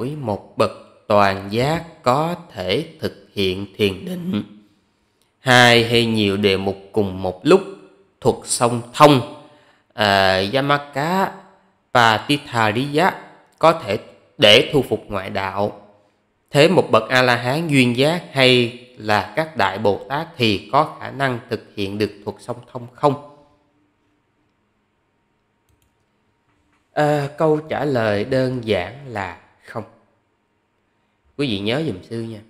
nổi một bậc toàn giác có thể thực hiện thiền định. Hai hay nhiều đề mục cùng một lúc thuộc song thông à, Yamaka Patithariya có thể để thu phục ngoại đạo. Thế một bậc a la hán duyên giác hay là các đại bồ tát thì có khả năng thực hiện được thuộc song thông không? À, câu trả lời đơn giản là không? Quý vị nhớ dùm sư nha.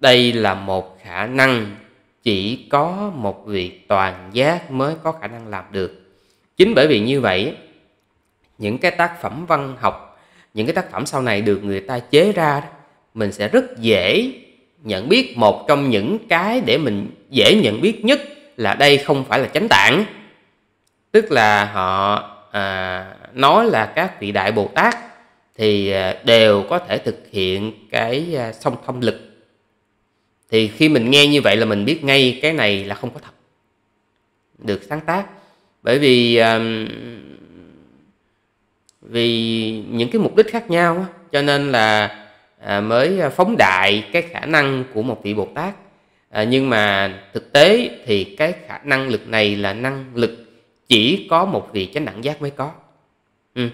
Đây là một khả năng chỉ có một vị toàn giác mới có khả năng làm được. Chính bởi vì như vậy những cái tác phẩm văn học những cái tác phẩm sau này được người ta chế ra mình sẽ rất dễ nhận biết một trong những cái để mình dễ nhận biết nhất là đây không phải là chánh tạng. Tức là họ à, nói là các vị đại bồ tát thì à, đều có thể thực hiện cái à, song thông lực. Thì khi mình nghe như vậy là mình biết ngay cái này là không có thật được sáng tác. Bởi vì um, vì những cái mục đích khác nhau cho nên là à, mới phóng đại cái khả năng của một vị bồ tát. À, nhưng mà thực tế thì cái khả năng lực này là năng lực chỉ có một vị chánh đẳng giác mới có. Ừ.